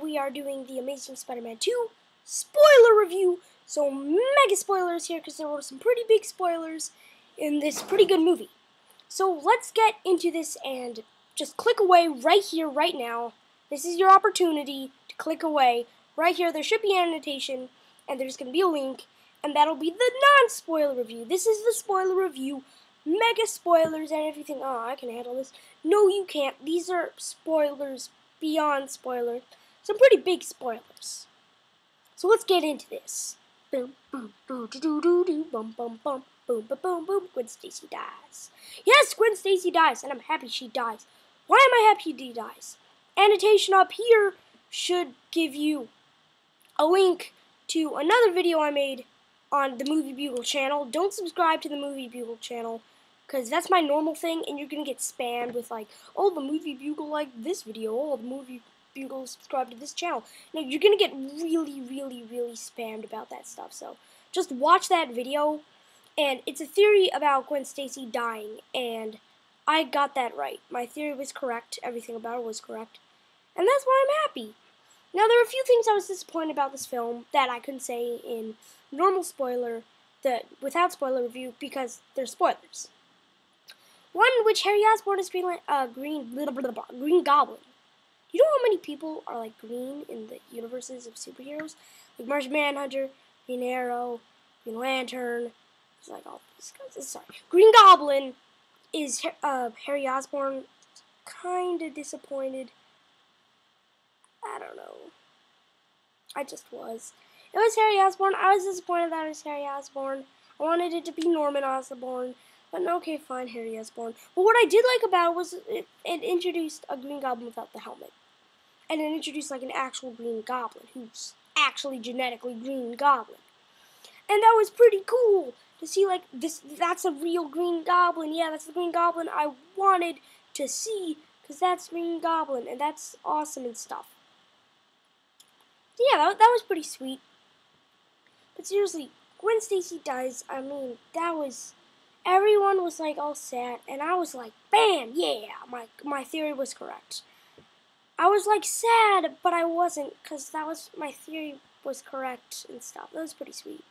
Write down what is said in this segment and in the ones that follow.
we are doing the Amazing Spider-Man 2 spoiler review. So mega spoilers here because there were some pretty big spoilers in this pretty good movie. So let's get into this and just click away right here, right now. This is your opportunity to click away. Right here, there should be an annotation, and there's going to be a link, and that'll be the non-spoiler review. This is the spoiler review. Mega spoilers and everything. Oh, I can handle this. No, you can't. These are spoilers beyond spoilers. Some pretty big spoilers. So let's get into this. Boom, boom, boom, doo doo doo doo, bum, bum, bum, boom, boom, boom, boom. Gwen Stacy dies. Yes, Gwen Stacy dies, and I'm happy she dies. Why am I happy she dies? Annotation up here should give you a link to another video I made on the Movie Bugle channel. Don't subscribe to the Movie Bugle channel because that's my normal thing, and you're gonna get spammed with like, oh, the Movie Bugle liked this video, oh, the Movie Bugle subscribe to this channel. Now you're gonna get really, really, really spammed about that stuff. So just watch that video, and it's a theory about Gwen Stacy dying, and I got that right. My theory was correct. Everything about it was correct, and that's why I'm happy. Now there are a few things I was disappointed about this film that I couldn't say in normal spoiler, that without spoiler review because they're spoilers. One which Harry Osborn is green, uh, green, blah, blah, blah, green Goblin. You know how many people are like green in the universes of superheroes? Like Martian Manhunter, Green Arrow, Green Lantern. It's like all these guys. Sorry, Green Goblin is uh, Harry Osborn. Kind of disappointed. I don't know. I just was. It was Harry Osborn. I was disappointed that it was Harry Osborn. I wanted it to be Norman Osborn. But okay, fine, Harry Osborn. But what I did like about it was it, it introduced a Green Goblin without the helmet. And it introduced like an actual Green Goblin who's actually genetically Green Goblin. And that was pretty cool to see like this that's a real Green Goblin. Yeah, that's the Green Goblin I wanted to see because that's Green Goblin and that's awesome and stuff. Yeah, that, that was pretty sweet. But seriously, Gwen Stacy dies, I mean, that was everyone was like all sad, and I was like, bam, yeah, my my theory was correct. I was like sad, but I wasn't, cause that was my theory was correct and stuff. That was pretty sweet.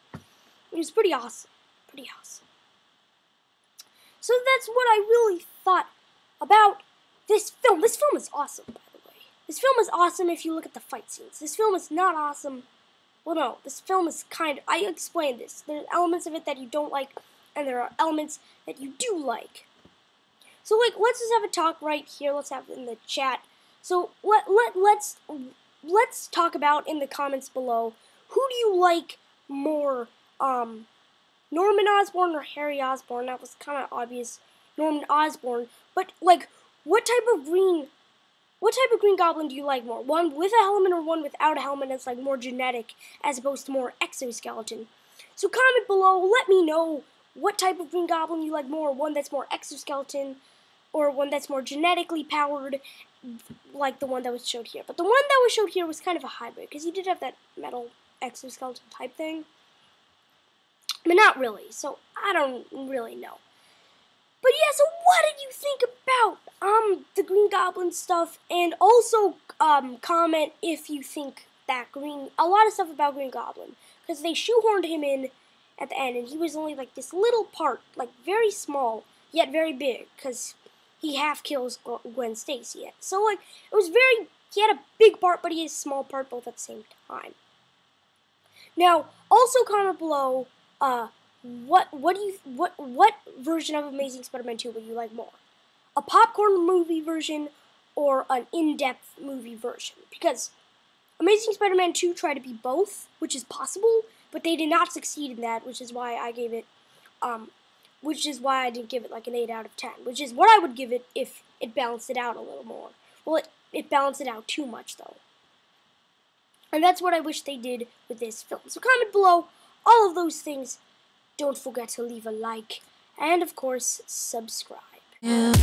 It was pretty awesome, pretty awesome. So that's what I really thought about this film. This film is awesome, by the way. This film is awesome if you look at the fight scenes. This film is not awesome. Well, no, this film is kind of. I explained this. There's elements of it that you don't like and there are elements that you do like. So like let's just have a talk right here. Let's have it in the chat. So let let let's let's talk about in the comments below who do you like more um Norman Osborn or Harry Osborn? That was kind of obvious. Norman Osborn, but like what type of green what type of Green Goblin do you like more? One with a helmet or one without a helmet that's like more genetic as opposed to more exoskeleton? So comment below, let me know what type of Green Goblin you like more, one that's more exoskeleton or one that's more genetically powered like the one that was showed here. But the one that was showed here was kind of a hybrid because he did have that metal exoskeleton type thing. But not really, so I don't really know. But yeah, so what did you think about um the Green Goblin stuff? And also um comment if you think that Green a lot of stuff about Green Goblin because they shoehorned him in at the end, and he was only like this little part, like very small, yet very big, because he half kills Gwen Stacy. So like it was very he had a big part, but he had a small part both at the same time. Now, also comment below, uh, what what do you what what version of Amazing Spider-Man 2 would you like more? A popcorn movie version or an in-depth movie version? Because Amazing Spider-Man 2 tried to be both, which is possible, but they did not succeed in that, which is why I gave it, um, which is why I didn't give it like an 8 out of 10, which is what I would give it if it balanced it out a little more. Well, it, it balanced it out too much, though. And that's what I wish they did with this film. So comment below all of those things. Don't forget to leave a like, and of course, subscribe. Yeah.